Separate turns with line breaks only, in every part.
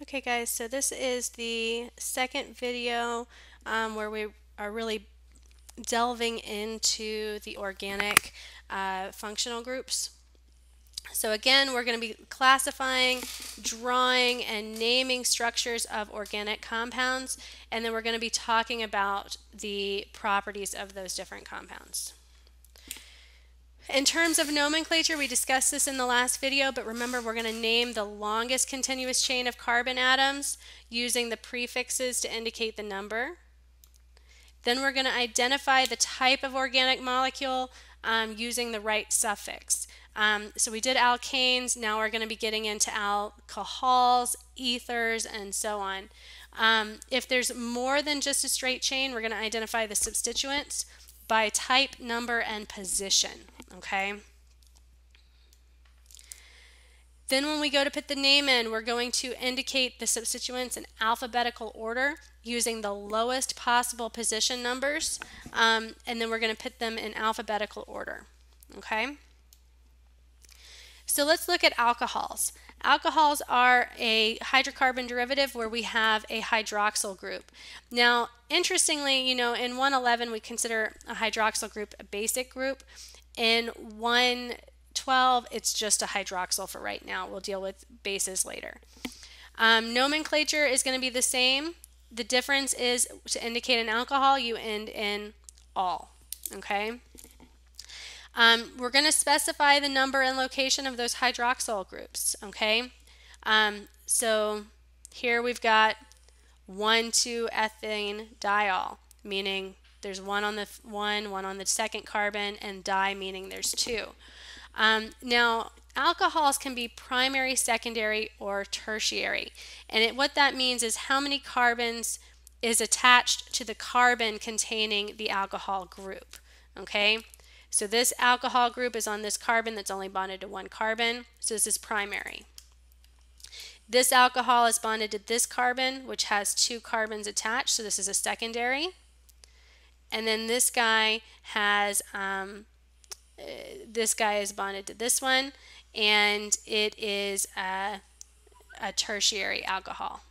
Okay guys, so this is the second video um, where we are really delving into the organic uh, functional groups. So again, we're going to be classifying, drawing, and naming structures of organic compounds, and then we're going to be talking about the properties of those different compounds. In terms of nomenclature, we discussed this in the last video, but remember we're going to name the longest continuous chain of carbon atoms using the prefixes to indicate the number. Then we're going to identify the type of organic molecule um, using the right suffix. Um, so we did alkanes, now we're going to be getting into alcohols, ethers, and so on. Um, if there's more than just a straight chain, we're going to identify the substituents by type, number, and position okay? Then when we go to put the name in, we're going to indicate the substituents in alphabetical order using the lowest possible position numbers, um, and then we're going to put them in alphabetical order, okay? So let's look at alcohols. Alcohols are a hydrocarbon derivative where we have a hydroxyl group. Now, interestingly, you know, in 111 we consider a hydroxyl group a basic group. In 112, it's just a hydroxyl for right now. We'll deal with bases later. Um, nomenclature is going to be the same. The difference is to indicate an alcohol, you end in all. Okay. Um, we're going to specify the number and location of those hydroxyl groups. Okay. Um, so here we've got 1,2-ethane diol, meaning there's one on the one, one on the second carbon, and di meaning there's two. Um, now, alcohols can be primary, secondary, or tertiary. And it, what that means is how many carbons is attached to the carbon containing the alcohol group. Okay, so this alcohol group is on this carbon that's only bonded to one carbon, so this is primary. This alcohol is bonded to this carbon, which has two carbons attached, so this is a secondary. And then this guy has, um, uh, this guy is bonded to this one, and it is a, a tertiary alcohol.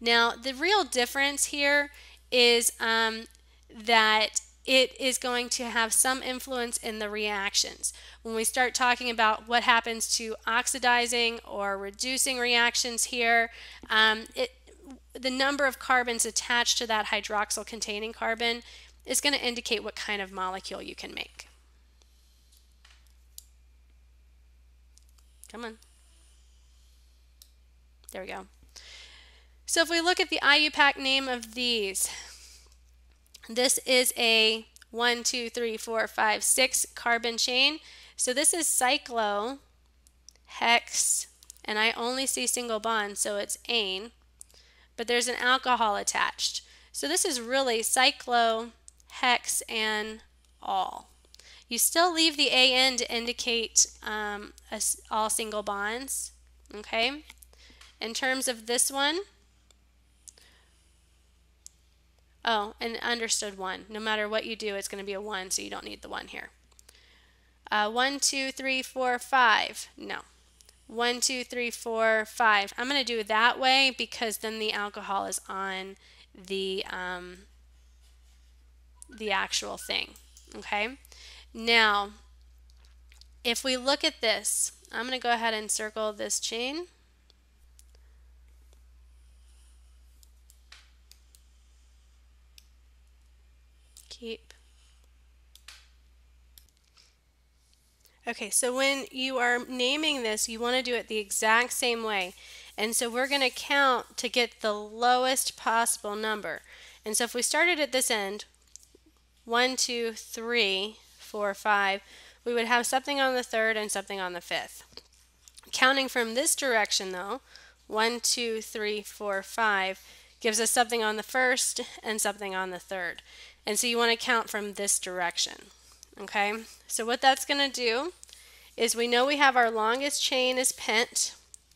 Now, the real difference here is um, that it is going to have some influence in the reactions. When we start talking about what happens to oxidizing or reducing reactions here, um, it, the number of carbons attached to that hydroxyl containing carbon is going to indicate what kind of molecule you can make. Come on. There we go. So if we look at the IUPAC name of these, this is a one, two, three, four, five, six carbon chain. So this is cyclo, hex, and I only see single bonds, so it's ane but there's an alcohol attached. So this is really cyclo, hex, and all. You still leave the AN to indicate um, a, all single bonds, okay? In terms of this one, oh, an understood one. No matter what you do, it's going to be a 1, so you don't need the 1 here. Uh, 1, 2, 3, 4, 5. No one, two, three, four, five. I'm going to do it that way because then the alcohol is on the um, the actual thing. Okay. Now, if we look at this, I'm going to go ahead and circle this chain. Keep. Okay, so when you are naming this, you want to do it the exact same way. And so we're going to count to get the lowest possible number. And so if we started at this end, one, two, three, four, five, we would have something on the third and something on the fifth. Counting from this direction though, one, two, three, four, five, gives us something on the first and something on the third. And so you want to count from this direction. Okay, so what that's going to do is we know we have our longest chain is pent,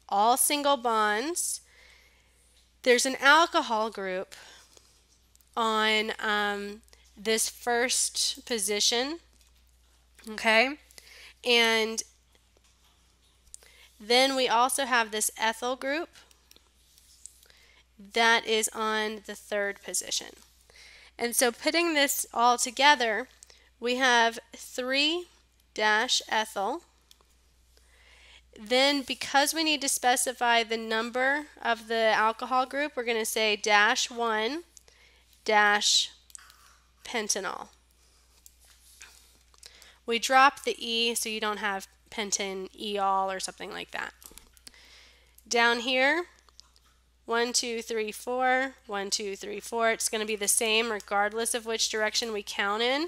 all single bonds. There's an alcohol group on um, this first position, okay? And Then we also have this ethyl group that is on the third position. And so putting this all together, we have 3 dash ethyl. Then because we need to specify the number of the alcohol group, we're going to say dash 1 dash pentanol. We drop the E so you don't have pentan eol or something like that. Down here, one, two, three, four, one, two, three, four. It's going to be the same regardless of which direction we count in.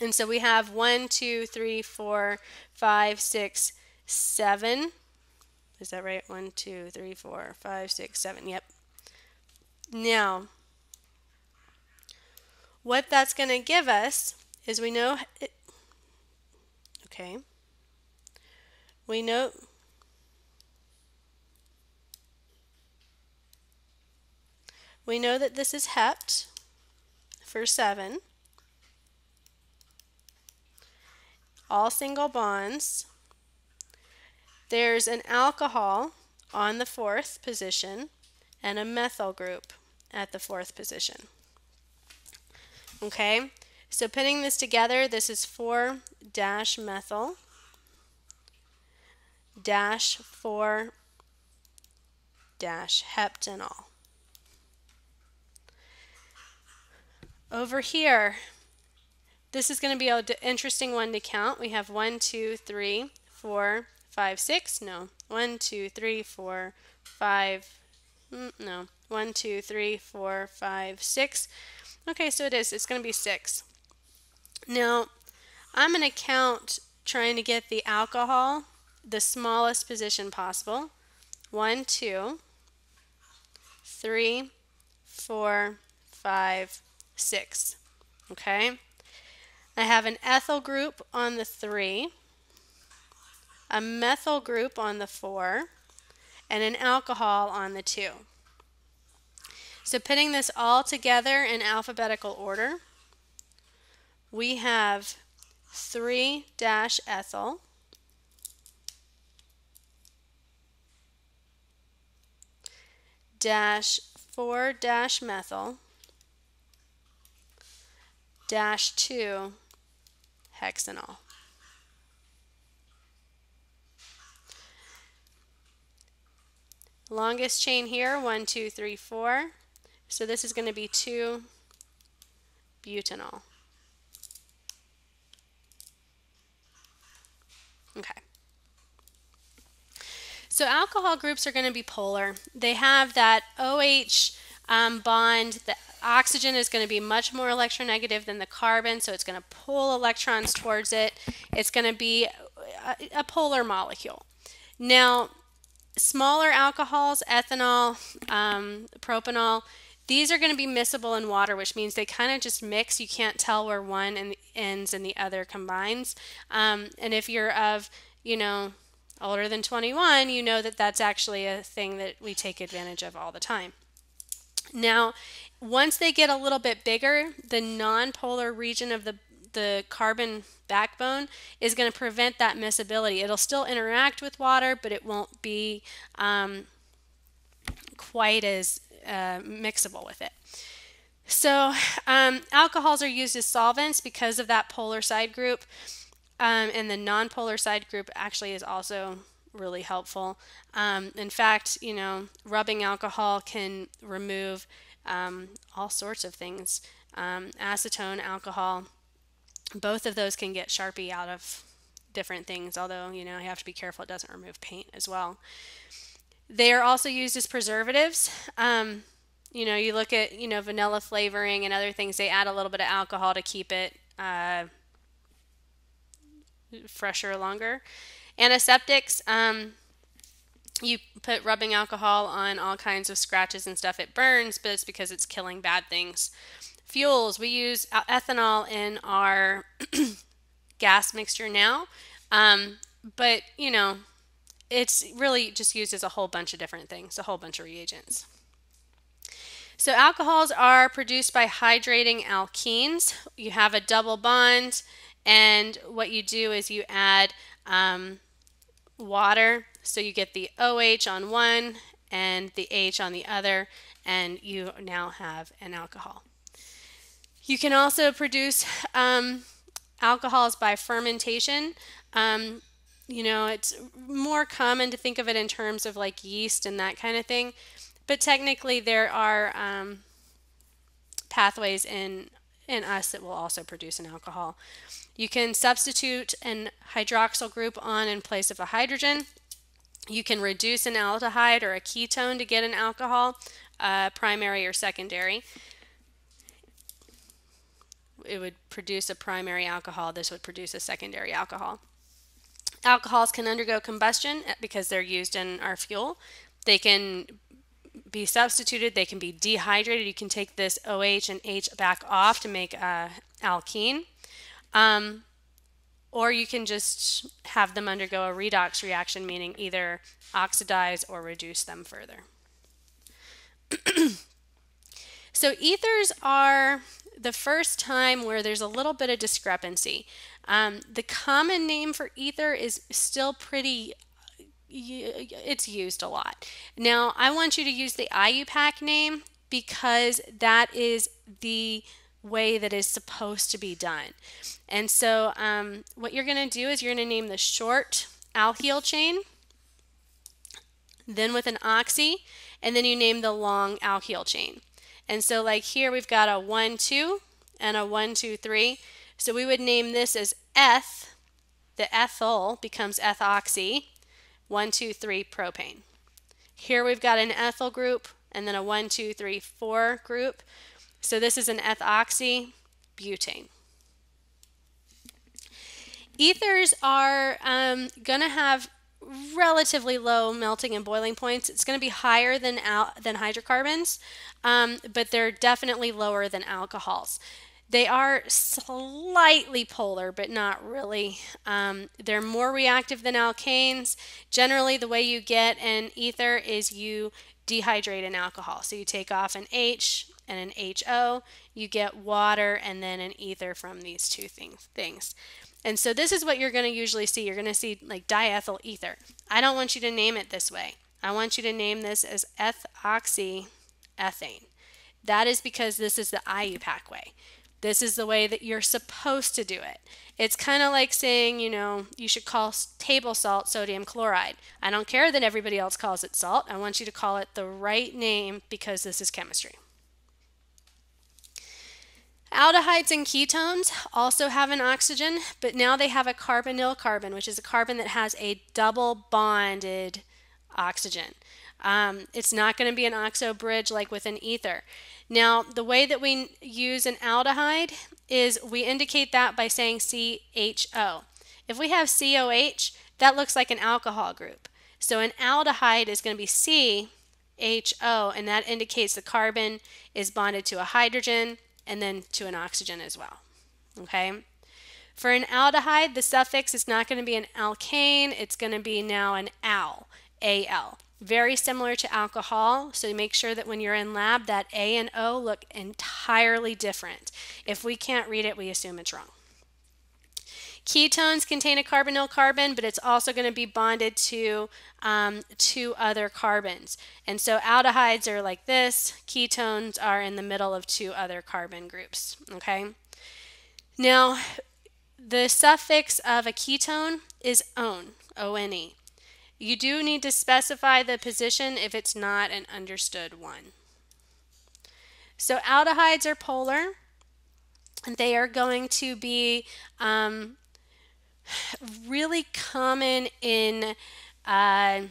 And so we have one, two, three, four, five, six, seven. Is that right? One, two, three, four, five, six, seven. Yep. Now, what that's going to give us is we know, it, okay, we know We know that this is hept for 7. All single bonds. There's an alcohol on the fourth position and a methyl group at the fourth position. Okay, so putting this together, this is 4 dash methyl dash 4 dash heptanol. Over here, this is going to be an interesting one to count. We have one, two, three, four, five, six. No. One, two, three, four, five. Mm, no. One, two, three, four, five, six. Okay, so it is. It's going to be six. Now, I'm going to count trying to get the alcohol the smallest position possible. One, two, three, four, five, 6. Okay? I have an ethyl group on the 3, a methyl group on the 4, and an alcohol on the 2. So putting this all together in alphabetical order, we have 3 dash dash 4 dash methyl, dash 2 hexanol. Longest chain here, one, two, three, four. So this is going to be 2 butanol. Okay. So alcohol groups are going to be polar. They have that OH um, bond, the oxygen is going to be much more electronegative than the carbon, so it's going to pull electrons towards it. It's going to be a, a polar molecule. Now, smaller alcohols, ethanol, um, propanol, these are going to be miscible in water, which means they kind of just mix. You can't tell where one ends and the other combines. Um, and if you're of, you know, older than 21, you know that that's actually a thing that we take advantage of all the time. Now, once they get a little bit bigger, the nonpolar region of the, the carbon backbone is going to prevent that miscibility. It'll still interact with water, but it won't be um, quite as uh, mixable with it. So um, alcohols are used as solvents because of that polar side group. Um, and the nonpolar side group actually is also really helpful. Um, in fact, you know, rubbing alcohol can remove um, all sorts of things. Um, acetone, alcohol, both of those can get Sharpie out of different things, although, you know, you have to be careful it doesn't remove paint as well. They are also used as preservatives. Um, you know, you look at, you know, vanilla flavoring and other things, they add a little bit of alcohol to keep it uh, fresher longer. Antiseptics, um, you put rubbing alcohol on all kinds of scratches and stuff, it burns, but it's because it's killing bad things. Fuels, we use ethanol in our gas mixture now, um, but you know, it's really just used as a whole bunch of different things, a whole bunch of reagents. So alcohols are produced by hydrating alkenes. You have a double bond, and what you do is you add um, water So you get the OH on one and the H on the other, and you now have an alcohol. You can also produce um, alcohols by fermentation. Um, you know, it's more common to think of it in terms of like yeast and that kind of thing, but technically there are um, pathways in in us that will also produce an alcohol. You can substitute an hydroxyl group on in place of a hydrogen. You can reduce an aldehyde or a ketone to get an alcohol, uh, primary or secondary it would produce a primary alcohol. This would produce a secondary alcohol. Alcohols can undergo combustion eh, because they're used in our fuel. They can be substituted. They can be dehydrated. You can take this OH and H back off to make a alkene. Um, or you can just have them undergo a redox reaction, meaning either oxidize or reduce them further. so ethers are the first time where there's a little bit of discrepancy. Um, the common name for ether is still pretty it's used a lot. Now, I want you to use the IUPAC name because that is the way that is supposed to be done. And so, um, what you're going to do is you're going to name the short alkyl chain, then with an oxy, and then you name the long alkyl chain. And so like here we've got a 1, 2 and a 1, 2, 3. So we would name this as eth. The ethyl becomes ethoxy, 1, 2, 3 propane. Here we've got an ethyl group and then a 1, 2, 3, 4 group. So this is an ethoxy butane. Ethers are um, going to have relatively low melting and boiling points. It's going to be higher than than hydrocarbons, um, but they're definitely lower than alcohols. They are slightly polar, but not really. Um, they're more reactive than alkanes. Generally, the way you get an ether is you dehydrate an alcohol. So you take off an H and an HO, you get water and then an ether from these two thing- things. And so this is what you're going to usually see. You're going to see like diethyl ether. I don't want you to name it this way. I want you to name this as ethoxyethane. That is because this is the IUPAC way. This is the way that you're supposed to do it. It's kind of like saying, you know, you should call table salt sodium chloride. I don't care that everybody else calls it salt. I want you to call it the right name because this is chemistry. Aldehydes and ketones also have an oxygen, but now they have a carbonyl carbon, which is a carbon that has a double bonded oxygen. Um, it's not going to be an oxo bridge like with an ether. Now, the way that we use an aldehyde is we indicate that by saying CHO. If we have COH, that looks like an alcohol group. So an aldehyde is going to be CHO, and that indicates the carbon is bonded to a hydrogen and then to an oxygen as well. Okay? For an aldehyde, the suffix is not going to be an alkane, it's going to be now an al, al. Very similar to alcohol, so make sure that when you're in lab that A and O look entirely different. If we can't read it, we assume it's wrong. Ketones contain a carbonyl carbon, but it's also going to be bonded to um, two other carbons. And so aldehydes are like this, ketones are in the middle of two other carbon groups. Okay. Now, the suffix of a ketone is one, O-N-E. You do need to specify the position if it's not an understood one. So aldehydes are polar. And they are going to be um, really common in uh,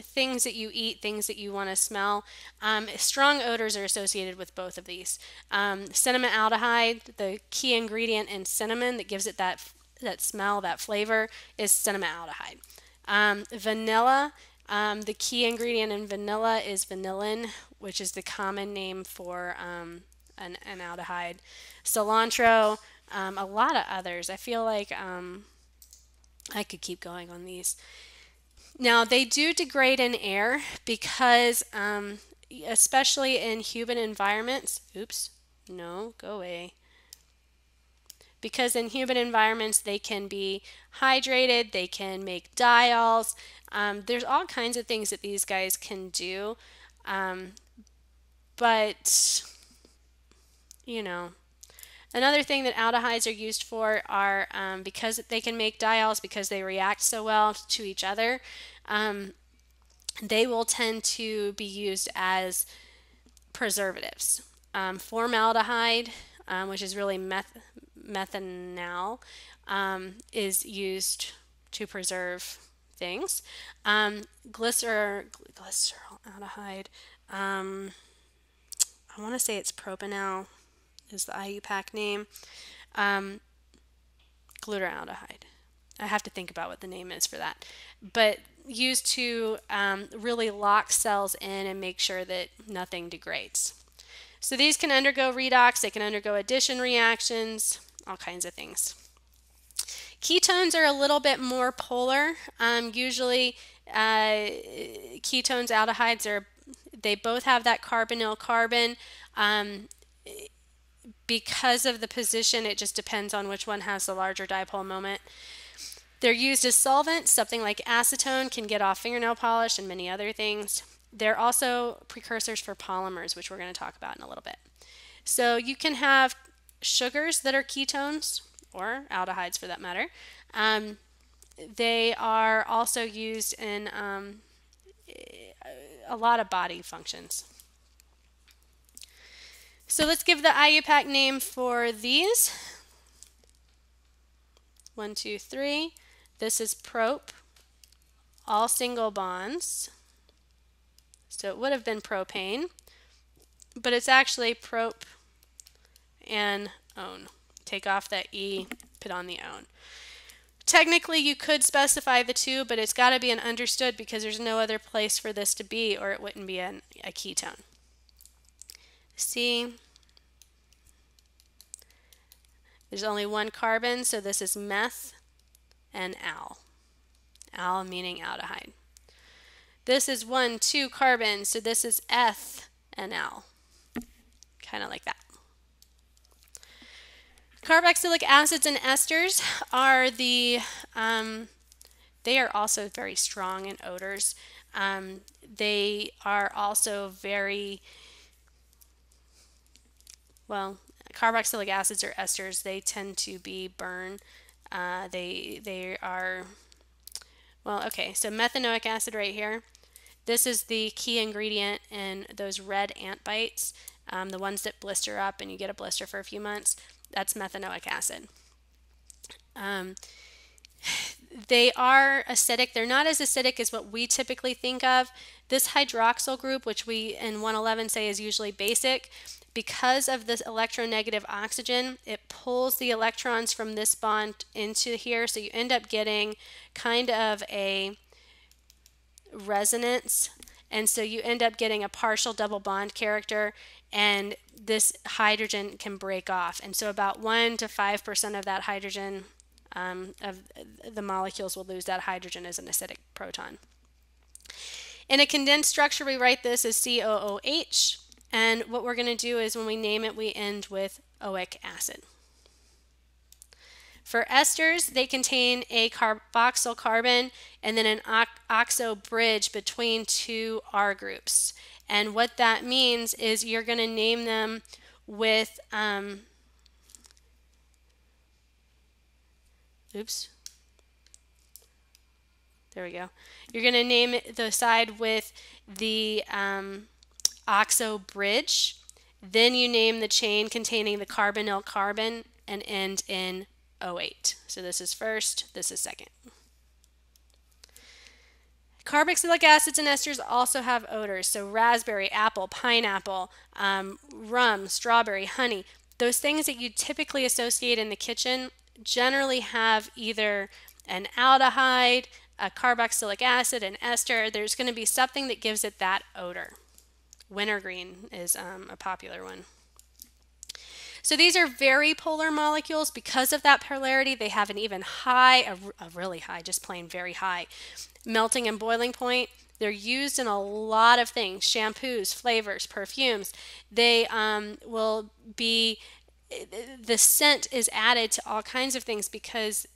things that you eat, things that you want to smell. Um, strong odors are associated with both of these. Um, cinnamon aldehyde, the key ingredient in cinnamon that gives it that that smell, that flavor, is cinnamaldehyde. Um, vanilla, um, the key ingredient in vanilla is vanillin, which is the common name for um, an, an aldehyde. Cilantro, um, a lot of others. I feel like um, I could keep going on these. Now, they do degrade in air because, um, especially in human environments, oops, no, go away. because in human environments they can be hydrated, they can make diols. Um, there's all kinds of things that these guys can do. Um, but, you know, Another thing that aldehydes are used for are um, because they can make diols because they react so well to each other. Um, they will tend to be used as preservatives. Um, formaldehyde, um, which is really meth- methanol, um, is used to preserve things. Um, glycer- glyceraldehyde, um, I want to say it's propanol is the IUPAC name. Um, glutaraldehyde. I have to think about what the name is for that. But used to um, really lock cells in and make sure that nothing degrades. So these can undergo redox, they can undergo addition reactions, all kinds of things. Ketones are a little bit more polar. Um, usually, uh, ketones, aldehydes are they both have that carbonyl carbon. Um, because of the position, it just depends on which one has the larger dipole moment. They're used as solvents. Something like acetone can get off fingernail polish and many other things. They're also precursors for polymers, which we're going to talk about in a little bit. So you can have sugars that are ketones, or aldehydes for that matter. Um, they are also used in um, a lot of body functions. So let's give the IUPAC name for these. One, two, three. This is prop, all single bonds. So it would have been propane, but it's actually prop and own. Take off that E, put on the own. Technically, you could specify the two, but it's got to be an understood because there's no other place for this to be or it wouldn't be an, a ketone. C. There's only one carbon, so this is meth and al. Al meaning aldehyde. This is one, two carbons, so this is eth and al. Kind of like that. Carboxylic acids and esters are the, um, they are also very strong in odors. Um, they are also very well, carboxylic acids or esters, they tend to be burn. Uh, they they are well, okay. So methanoic acid right here. This is the key ingredient in those red ant bites, um, the ones that blister up and you get a blister for a few months. That's methanoic acid. Um, they are acidic. They're not as acidic as what we typically think of. This hydroxyl group, which we in 111 say is usually basic, because of this electronegative oxygen, it pulls the electrons from this bond into here. So you end up getting kind of a resonance. And so you end up getting a partial double bond character and this hydrogen can break off. And so about 1 to 5% of that hydrogen, um, of the molecules will lose that hydrogen as an acidic proton. In a condensed structure, we write this as COOH. And what we're going to do is when we name it, we end with oic acid. For esters, they contain a carboxyl carbon and then an oxo bridge between two R groups. And what that means is you're going to name them with, um, oops, there we go. You're going to name the side with the um, oxo bridge. Then you name the chain containing the carbonyl carbon and end in oate. So this is first, this is second. Carboxylic acids and esters also have odors. So raspberry, apple, pineapple, um, rum, strawberry, honey. Those things that you typically associate in the kitchen generally have either an aldehyde, a carboxylic acid, an ester. There's going to be something that gives it that odor. Wintergreen is um, a popular one. So these are very polar molecules. Because of that polarity, they have an even high, a, a really high, just plain very high melting and boiling point. They're used in a lot of things shampoos, flavors, perfumes. They um, will be the scent is added to all kinds of things because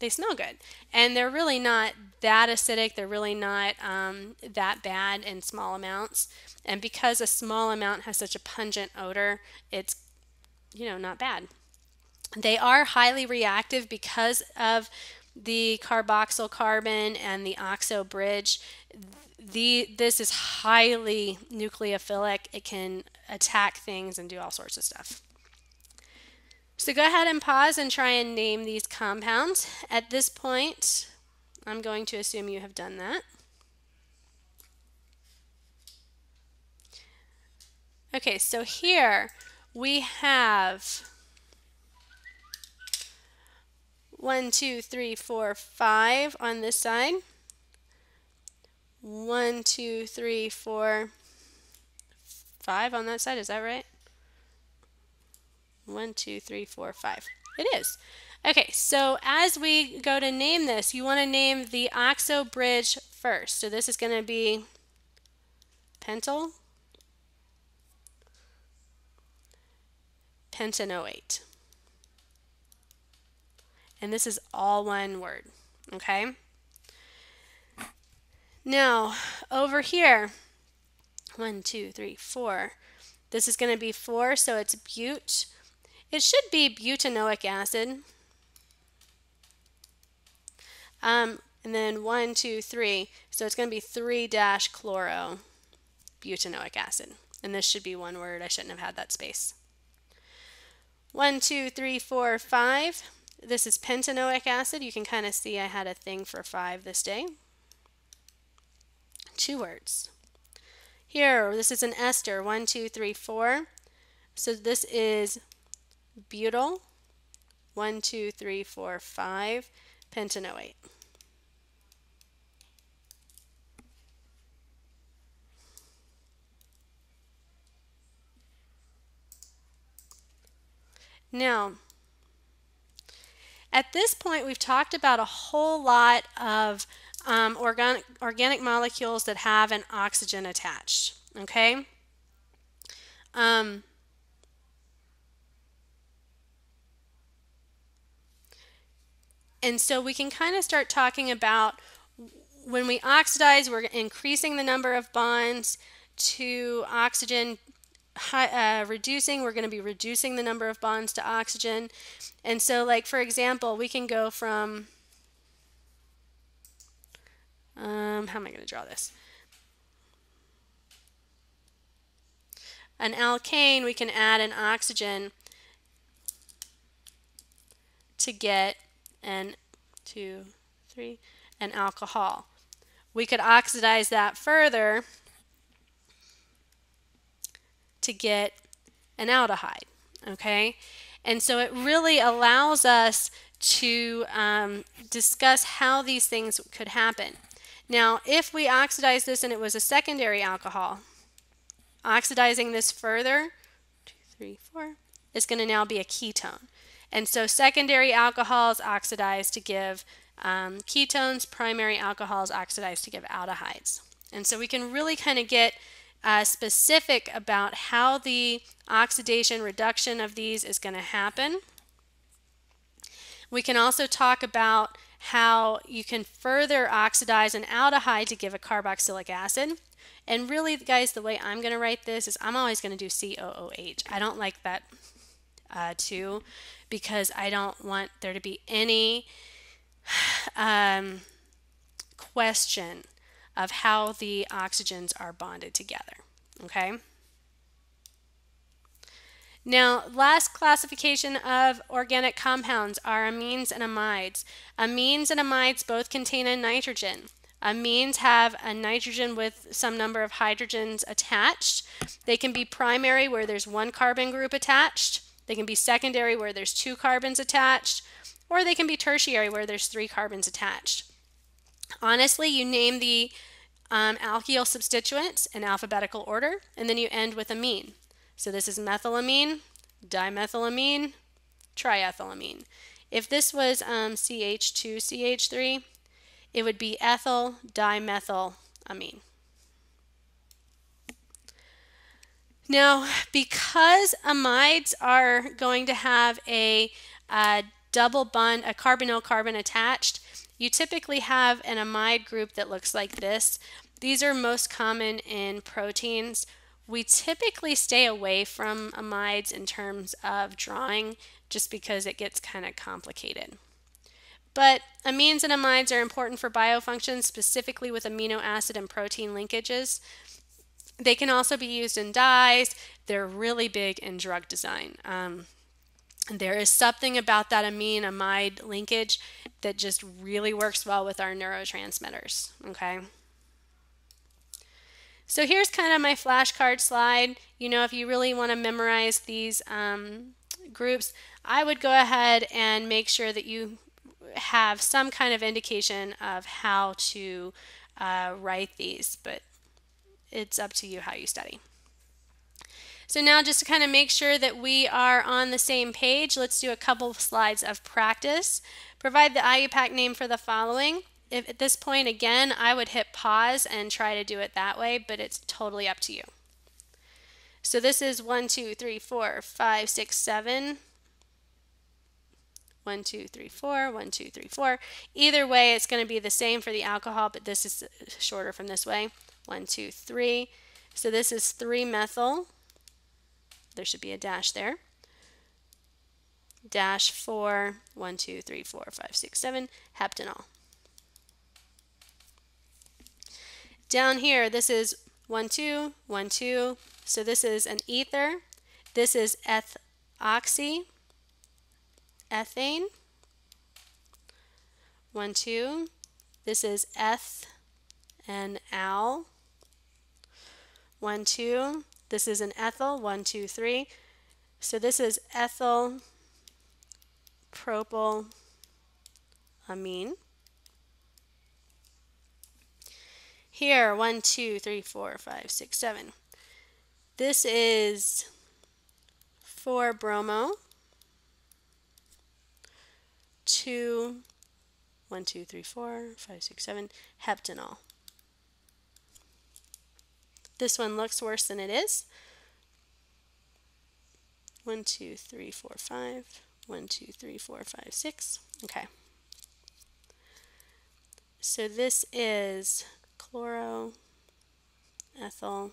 they smell good. And they're really not that acidic they're really not um, that bad in small amounts. And because a small amount has such a pungent odor it's you know not bad. They are highly reactive because of the carboxyl carbon and the oxo bridge. The this is highly nucleophilic. It can attack things and do all sorts of stuff so go ahead and pause and try and name these compounds. At this point, I'm going to assume you have done that. Okay, so here we have one, two, three, four, five on this side. One, two, three, four, five on that side. Is that right? One, two, three, four, five. It is. Okay, so as we go to name this, you want to name the OXO bridge first. So this is going to be pentyl pentanoate. Oh and this is all one word, okay? Now, over here, one, two, three, four. This is going to be four, so it's bute. It should be butanoic acid. Um, and then one, two, three. So it's going to be 3 dash chloro butanoic acid. And this should be one word. I shouldn't have had that space. One, two, three, four, five. This is pentanoic acid. You can kind of see I had a thing for five this day. Two words. Here, this is an ester. One, two, three, four. So this is butyl, one, two, three, four, five, pentanoate. Now, at this point, we've talked about a whole lot of um, organic, organic molecules that have an oxygen attached, okay? Um, And so we can kind of start talking about when we oxidize, we're increasing the number of bonds to oxygen uh, reducing, we're going to be reducing the number of bonds to oxygen. And so, like, for example, we can go from, um, how am I going to draw this? An alkane, we can add an oxygen to get and two, three, and alcohol. We could oxidize that further to get an aldehyde, okay? And so it really allows us to um, discuss how these things could happen. Now, if we oxidize this and it was a secondary alcohol, oxidizing this further, two, three, four, is going to now be a ketone. And so secondary alcohols oxidize to give um, ketones, primary alcohols oxidize to give aldehydes. And so we can really kind of get uh, specific about how the oxidation reduction of these is going to happen. We can also talk about how you can further oxidize an aldehyde to give a carboxylic acid. And really, guys, the way I'm going to write this is I'm always going to do COOH. I don't like that uh, too because I don't want there to be any um, question of how the oxygens are bonded together. Okay? Now, last classification of organic compounds are amines and amides. Amines and amides both contain a nitrogen. Amines have a nitrogen with some number of hydrogens attached. They can be primary where there's one carbon group attached. They can be secondary where there's two carbons attached, or they can be tertiary where there's three carbons attached. Honestly, you name the um, alkyl substituents in alphabetical order, and then you end with amine. So this is methylamine, dimethylamine, triethylamine. If this was um, CH2CH3, it would be ethyl dimethylamine. Now, because amides are going to have a, a double bond, a carbonyl carbon attached, you typically have an amide group that looks like this. These are most common in proteins. We typically stay away from amides in terms of drawing just because it gets kind of complicated. But amines and amides are important for biofunctions, specifically with amino acid and protein linkages. They can also be used in dyes. They're really big in drug design. Um, there is something about that amine amide linkage that just really works well with our neurotransmitters. Okay. So here's kind of my flashcard slide. You know, if you really want to memorize these um, groups, I would go ahead and make sure that you have some kind of indication of how to uh, write these, but it's up to you how you study. So now just to kind of make sure that we are on the same page, let's do a couple of slides of practice. Provide the IUPAC name for the following. If at this point, again, I would hit pause and try to do it that way, but it's totally up to you. So this is 1, 2, 3, 4, 5, 6, 7. 1, 2, 3, 4, 1, 2, 3, 4. Either way, it's going to be the same for the alcohol, but this is shorter from this way. 1, 2, 3. So this is 3-methyl. There should be a dash there. Dash 4, 1, 2, 3, 4, 5, 6, 7, heptanol. Down here, this is 1, 2, 1, 2. So this is an ether. This is ethoxy, ethane. 1, 2. This is eth and al. 1, 2. This is an ethyl, one, two, three. So this is ethyl propyl amine. Here, 1, 2, 3, 4, 5, 6, 7. This is 4 bromo, 2, 1, 2, 3, 4, 5, 6, 7, heptanol. This one looks worse than it is. One, two, three, four, five. One, two, three, four, five, six. Okay. So this is chloro, ethyl,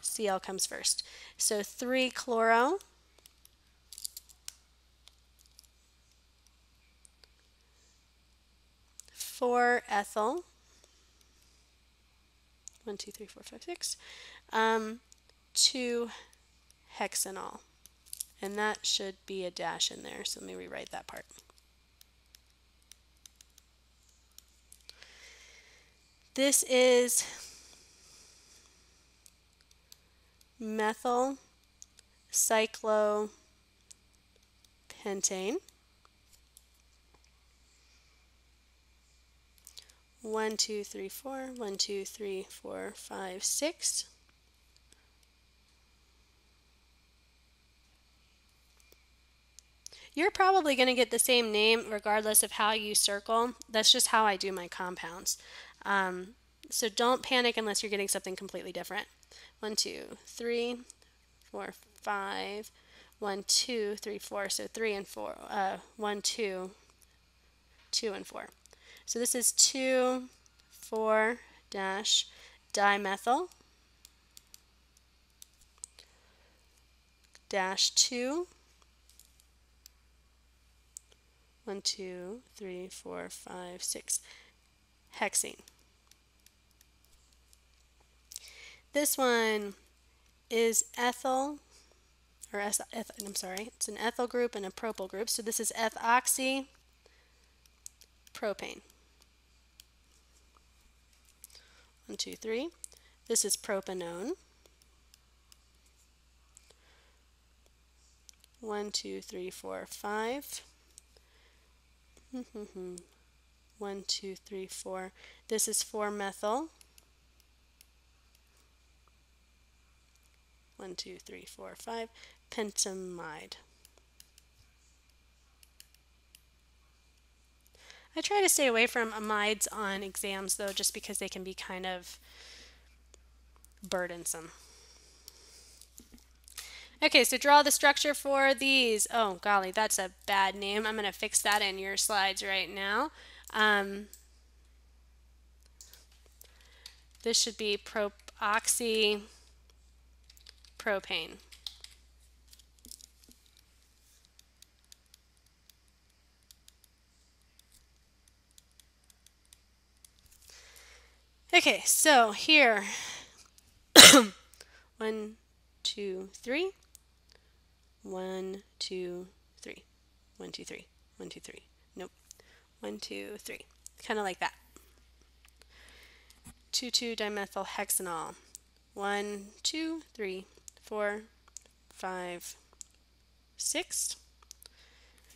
Cl comes first. So 3 chloro, 4 ethyl, one, two, three, four, five, six, um, to hexanol. And that should be a dash in there, so let me rewrite that part. This is methyl cyclopentane. One, two, three, four. One, two, three, four, five, six. You're probably going to get the same name regardless of how you circle. That's just how I do my compounds. Um, so don't panic unless you're getting something completely different. One, two, three, four, five. One, two, three, four. So three and four. Uh, one, two, two and four. So this is 2, 4 dash dimethyl dash 2 1, 2, 3, 4, 5, 6 hexene. This one is ethyl, or eth I'm sorry, it's an ethyl group and a propyl group. So this is ethoxy propane. One, two, three. This is propanone. One, two, three, four, five. One, two, three, four. This is 4-methyl. One, two, three, four, five. Pentamide. I try to stay away from amides on exams though just because they can be kind of burdensome. Okay, so draw the structure for these. Oh, golly, that's a bad name. I'm going to fix that in your slides right now. Um, this should be propoxy propane. Okay, so here, one, two, three, one, two, three, one, two, three, one, two, three. Nope, one, two, three. Kind of like that. 2,2-dimethylhexanol. One, two, three, four, five, six.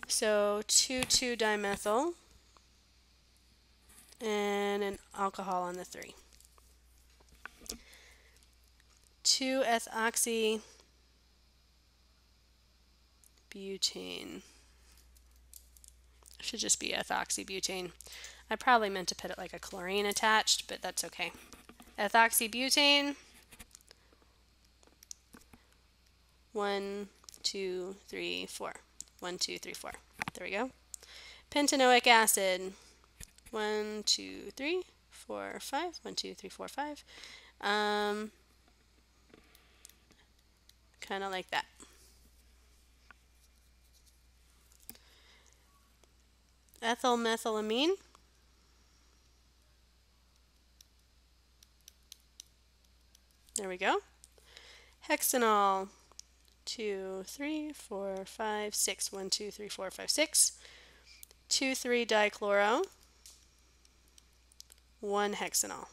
So 2,2-dimethyl and an alcohol on the 3. 2-ethoxy butane. Should just be ethoxybutane. I probably meant to put it like a chlorine attached, but that's okay. Ethoxybutane. One, two, three, four. One, two, three, four. There we go. Pentanoic acid. One, two, three, four, five. One, two, three, four, five. Um, kind of like that. Ethyl methylamine. There we go. Hexanol. Two, three, four, five, six. One, two, three, four, five, six. Two, three dichloro. 1 hexanol.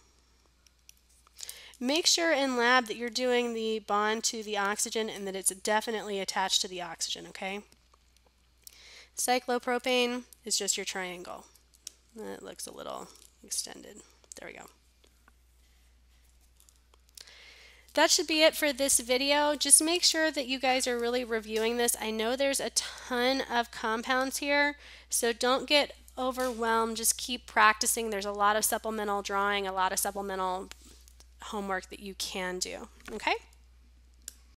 Make sure in lab that you're doing the bond to the oxygen and that it's definitely attached to the oxygen, okay? Cyclopropane is just your triangle. It looks a little extended. There we go. That should be it for this video. Just make sure that you guys are really reviewing this. I know there's a ton of compounds here, so don't get overwhelmed, just keep practicing. There's a lot of supplemental drawing, a lot of supplemental homework that you can do. Okay?